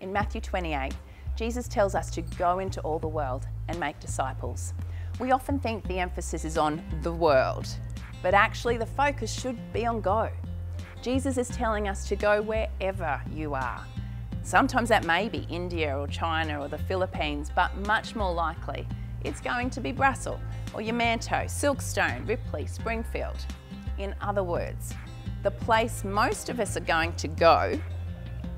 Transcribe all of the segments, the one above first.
In Matthew 28, Jesus tells us to go into all the world and make disciples. We often think the emphasis is on the world, but actually the focus should be on go. Jesus is telling us to go wherever you are. Sometimes that may be India or China or the Philippines, but much more likely it's going to be Brassall or Yamanto, Silkstone, Ripley, Springfield. In other words, the place most of us are going to go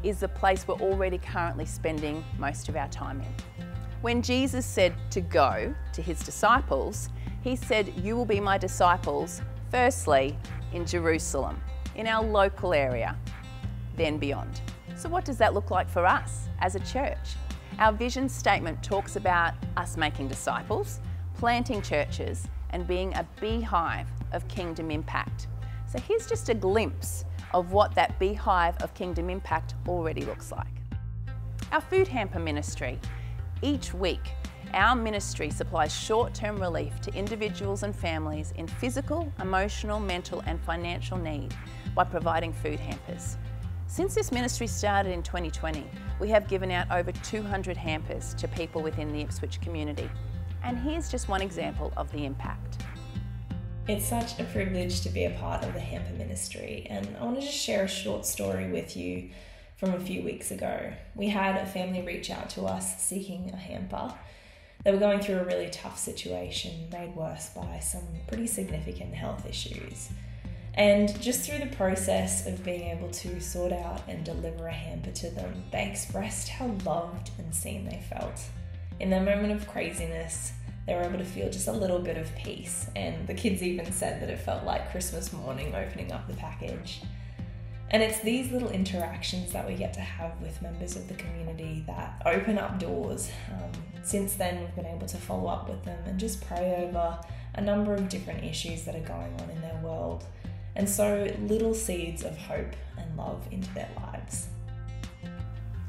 is the place we're already currently spending most of our time in. When Jesus said to go to his disciples, he said, You will be my disciples, firstly in Jerusalem, in our local area, then beyond. So, what does that look like for us as a church? Our vision statement talks about us making disciples, planting churches, and being a beehive of kingdom impact. So, here's just a glimpse of what that beehive of kingdom impact already looks like. Our food hamper ministry. Each week, our ministry supplies short term relief to individuals and families in physical, emotional, mental, and financial need by providing food hampers. Since this ministry started in 2020, we have given out over 200 hampers to people within the Ipswich community. And here's just one example of the impact. It's such a privilege to be a part of the Hamper Ministry, and I want to just share a short story with you from a few weeks ago. We had a family reach out to us seeking a hamper. They were going through a really tough situation, made worse by some pretty significant health issues. And just through the process of being able to sort out and deliver a hamper to them, they expressed how loved and seen they felt. In their moment of craziness, they were able to feel just a little bit of peace. And the kids even said that it felt like Christmas morning opening up the package. And it's these little interactions that we get to have with members of the community that open up doors. Um, since then, we've been able to follow up with them and just pray over a number of different issues that are going on in their world and sow little seeds of hope and love into their lives.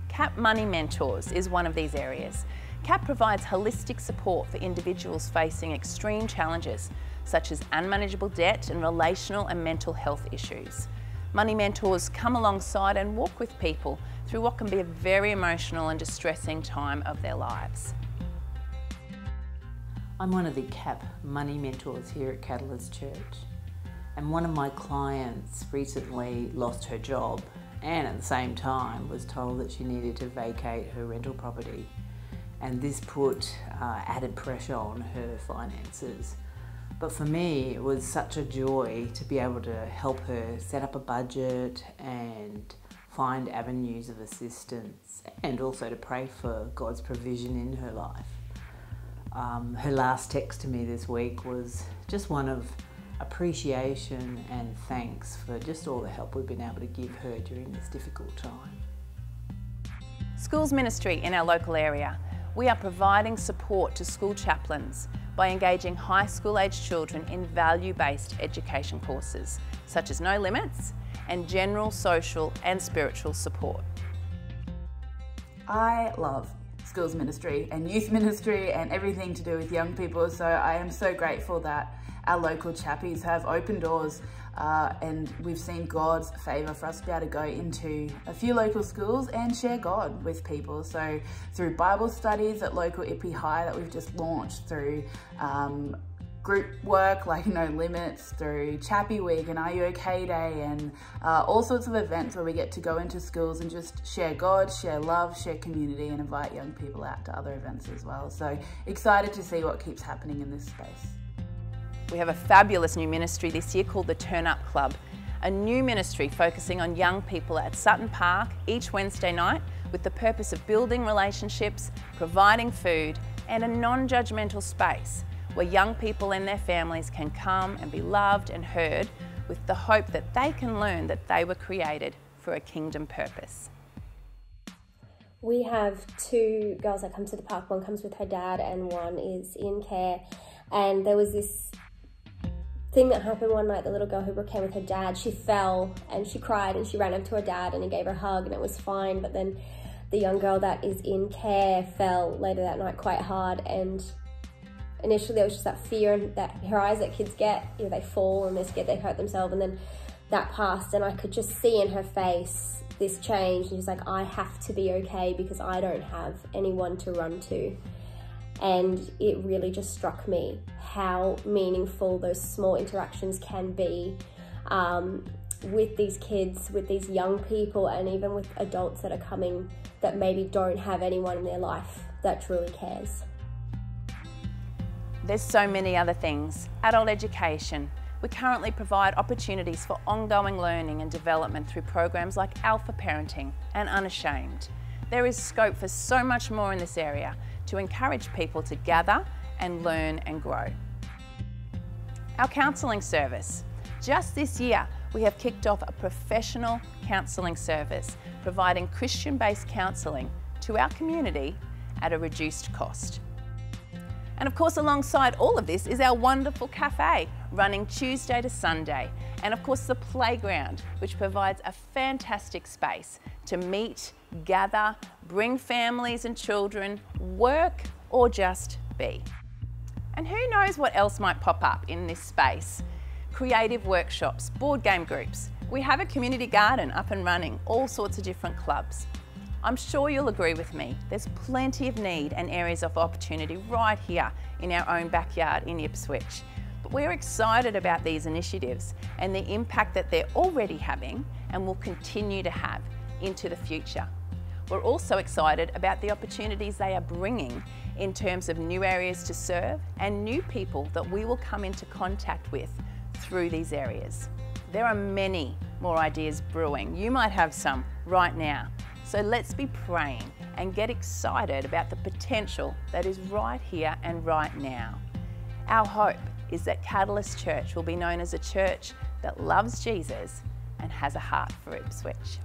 CAP Money Mentors is one of these areas. CAP provides holistic support for individuals facing extreme challenges such as unmanageable debt and relational and mental health issues. Money mentors come alongside and walk with people through what can be a very emotional and distressing time of their lives. I'm one of the CAP money mentors here at Catalyst Church. And one of my clients recently lost her job and at the same time was told that she needed to vacate her rental property and this put uh, added pressure on her finances. But for me, it was such a joy to be able to help her set up a budget and find avenues of assistance and also to pray for God's provision in her life. Um, her last text to me this week was just one of appreciation and thanks for just all the help we've been able to give her during this difficult time. Schools ministry in our local area we are providing support to school chaplains by engaging high school age children in value based education courses such as No Limits and general social and spiritual support. I love schools ministry and youth ministry and everything to do with young people, so I am so grateful that our local chappies have opened doors uh, and we've seen God's favour for us to be able to go into a few local schools and share God with people. So through Bible studies at local Ippy High that we've just launched, through um, group work like No Limits, through Chappy Week and Are You OK Day, and uh, all sorts of events where we get to go into schools and just share God, share love, share community, and invite young people out to other events as well. So excited to see what keeps happening in this space. We have a fabulous new ministry this year called the Turn Up Club, a new ministry focusing on young people at Sutton Park each Wednesday night with the purpose of building relationships, providing food, and a non judgmental space where young people and their families can come and be loved and heard with the hope that they can learn that they were created for a kingdom purpose. We have two girls that come to the park. One comes with her dad, and one is in care. And there was this thing that happened one night, the little girl who came with her dad, she fell and she cried and she ran up to her dad and he gave her a hug and it was fine. But then the young girl that is in care fell later that night quite hard and initially there was just that fear and that her eyes that kids get, you know, they fall and they're scared they hurt themselves and then that passed, and I could just see in her face this change. And she's like, I have to be okay because I don't have anyone to run to. And it really just struck me how meaningful those small interactions can be um, with these kids, with these young people, and even with adults that are coming that maybe don't have anyone in their life that truly cares. There's so many other things. Adult education. We currently provide opportunities for ongoing learning and development through programs like Alpha Parenting and Unashamed. There is scope for so much more in this area to encourage people to gather and learn and grow. Our counselling service. Just this year, we have kicked off a professional counselling service providing Christian based counselling to our community at a reduced cost. And of course, alongside all of this is our wonderful cafe running Tuesday to Sunday. And of course, the playground, which provides a fantastic space to meet, gather, bring families and children, work, or just be. And who knows what else might pop up in this space? Creative workshops, board game groups. We have a community garden up and running, all sorts of different clubs. I'm sure you'll agree with me, there's plenty of need and areas of opportunity right here in our own backyard in Ipswich. But we're excited about these initiatives and the impact that they're already having and will continue to have into the future. We're also excited about the opportunities they are bringing in terms of new areas to serve and new people that we will come into contact with through these areas. There are many more ideas brewing. You might have some right now. So let's be praying and get excited about the potential that is right here and right now. Our hope is that Catalyst Church will be known as a church that loves Jesus and has a heart for Ipswich.